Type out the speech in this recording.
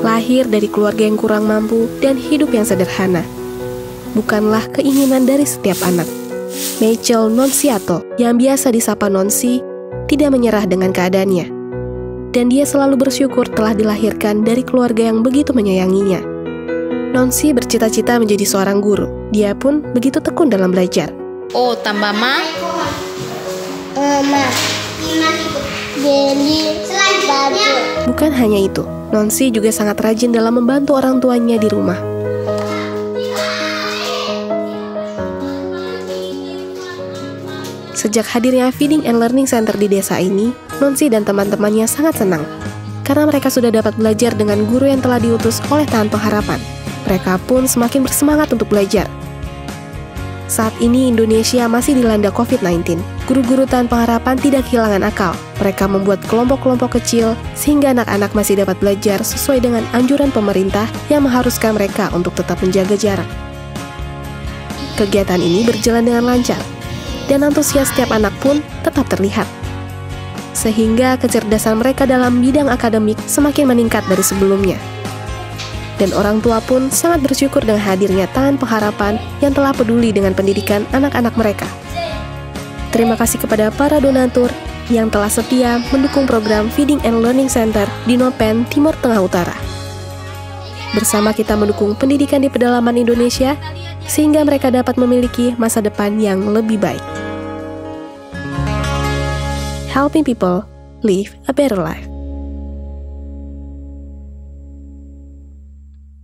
Lahir dari keluarga yang kurang mampu dan hidup yang sederhana, bukanlah keinginan dari setiap anak. Michael Nonsiato, yang biasa disapa Nonsi, tidak menyerah dengan keadaannya. Dan dia selalu bersyukur telah dilahirkan dari keluarga yang begitu menyayanginya. Nonsi bercita-cita menjadi seorang guru. Dia pun begitu tekun dalam belajar. Oh, tambah ma? Jadi baju. Bukan hanya itu, Nonsi juga sangat rajin dalam membantu orang tuanya di rumah. Sejak hadirnya Feeding and Learning Center di desa ini, Nonsi dan teman-temannya sangat senang karena mereka sudah dapat belajar dengan guru yang telah diutus oleh Tahan Pengharapan. Mereka pun semakin bersemangat untuk belajar. Saat ini Indonesia masih dilanda COVID-19. Guru-guru Tahan Pengharapan tidak kehilangan akal. Mereka membuat kelompok-kelompok kecil sehingga anak-anak masih dapat belajar sesuai dengan anjuran pemerintah yang mengharuskan mereka untuk tetap menjaga jarak. Kegiatan ini berjalan dengan lancar, dan antusias setiap anak pun tetap terlihat. Sehingga kecerdasan mereka dalam bidang akademik semakin meningkat dari sebelumnya. Dan orang tua pun sangat bersyukur dengan hadirnya Tahan Pengharapan yang telah peduli dengan pendidikan anak-anak mereka. Terima kasih kepada para donatur yang telah setia mendukung program Feeding and Learning Center di Nopen, Timur Tengah Utara. Bersama kita mendukung pendidikan di pedalaman Indonesia, sehingga mereka dapat memiliki masa depan yang lebih baik. Helping people live a better life.